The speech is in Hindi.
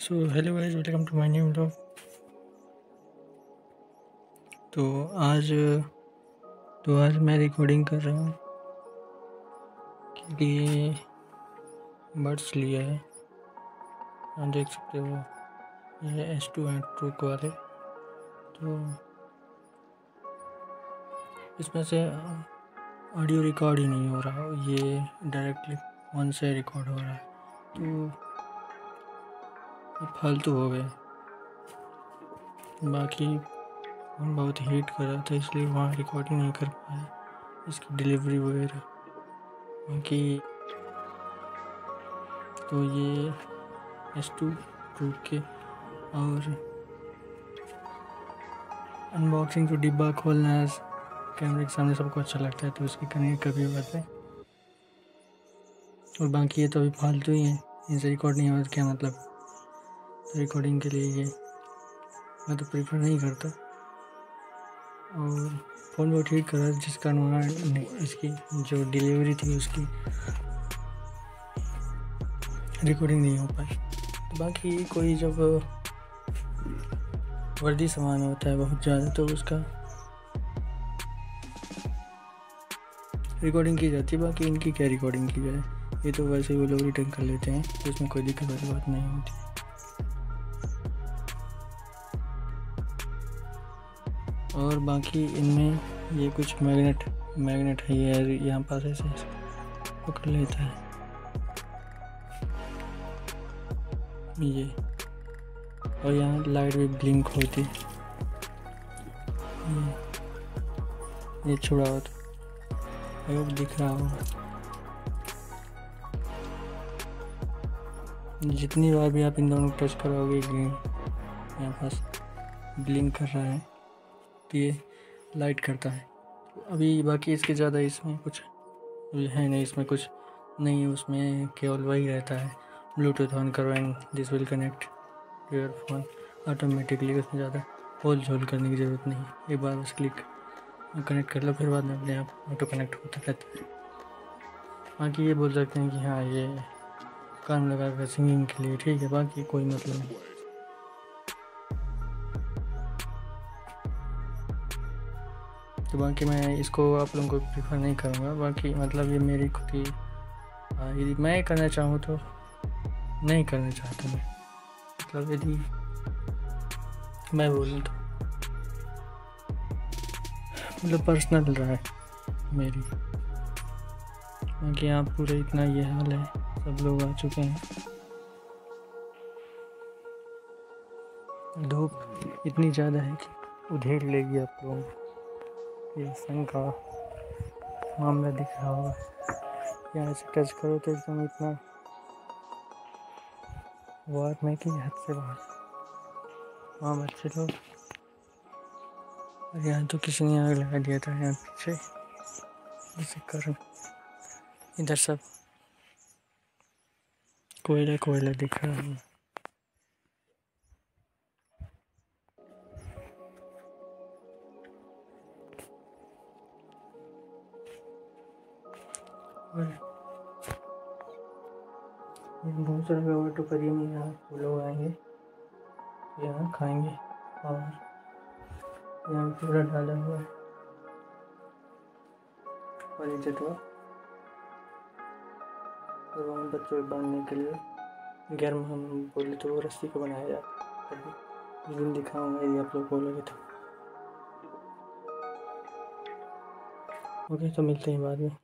So hello guys welcome to my new vlog तो आज तो आज मैं रिकॉर्डिंग कर रहा हूँ। क्योंकि बर्ड्स लिया है। आप देख सकते हो, ये एस टू एंड ट्रूक वाले। तो इसमें से ऑडियो रिकॉर्ड ही नहीं हो रहा, ये डायरेक्टली फ़ोन से रिकॉर्ड हो रहा है। तो फालतू हो गए। बाकी हम बहुत हीट कर रहा था, इसलिए वहाँ रिकॉर्डिंग नहीं कर पाया इसकी डिलीवरी वगैरह। बाकी तो ये एस टू टू के और अनबॉक्सिंग तो डिब्बा खोलना है। कैमरे के सामने सबको अच्छा लगता है तो उसकी करने कभी बात है और बाकी ये तो अभी फालतू ही है। इनसे रिकॉर्ड नहीं हो तो क्या मतलब? रिकॉर्डिंग के लिए ये। मैं तो प्रीफर नहीं करता। और फ़ोन बहुत हीट कर था जिस कारण इसकी जो डिलीवरी थी उसकी। रिकॉर्डिंग नहीं हो पाई। बाकी कोई जब वर्दी सामान होता है बहुत ज़्यादा तो उसका रिकॉर्डिंग की जाती है। बाकी इनकी क्या रिकॉर्डिंग की जाए? ये तो वैसे ही वो लोग रिटर्न कर लेते हैं तो इसमें कोई दिक्कत वाली बात नहीं होती। और बाकी इनमें ये कुछ मैग्नेट मैग्नेट है ये, यहाँ पास ऐसे पकड़ लेता है। ये। और यहाँ लाइट भी ब्लिंक होती। ये ये छुड़ा हुआ था। दिख रहा होगा। जितनी बार भी आप इन दोनों को टच करोगे ग्रीन यहाँ पास ब्लिंक कर रहा है। ये लाइट करता है। अभी बाकी इसके ज़्यादा इसमें कुछ है नहीं, इसमें कुछ नहीं, उसमें केवल वही रहता है। ब्लूटूथ ऑन करो and this will connect earphone automatically उसमें ज़्यादा होल झोल करने की ज़रूरत नहीं एक बार बस क्लिक कनेक्ट कर लो, फिर बाद में अपने आप ऑटो कनेक्ट होता रहता है। बाकी ये बोल सकते हैं कि हाँ ये कान लगा कर सिंगिंग के लिए, ठीक है, बाकी कोई मतलब नहीं। तो बाकी मैं इसको आप लोगों को प्रीफर नहीं करूँगा। बाकी मतलब ये मेरी खुद हाँ, यदि मैं करना चाहूँ तो नहीं करना चाहता मैं। मतलब यदि मैं बोलूँ तो। मतलब पर्सनल है मेरी। बाकी यहाँ पूरे इतना ये हाल है सब लोग आ चुके हैं। धूप इतनी ज़्यादा है कि उधेड़ लेगी आप लोगों को। संग का मामला दिख रहा होगा। यहाँ से टच करो तो एकदम इतना वार में कि हद से बाहर। वहाँ बच्चे लोग और यहाँ तो किसी ने आग लगा दिया था, यहाँ पीछे। जिसके कारण इधर सब कोयला कोयला दिख रहा है। बहुत सारे लोग तो करीम यहाँ लोग आएँगे। यहाँ खाएँगे। और यहाँ पूरा डाला हुआ है और ये चटवा और वहाँ बच्चों को बांधने के लिए घर में हम बोले तो वो रस्सी को बनाया जाता है। उस दिन दिखाऊँगा यदि आप लोग बोलोगे तो। ओके तो मिलते हैं बाद में।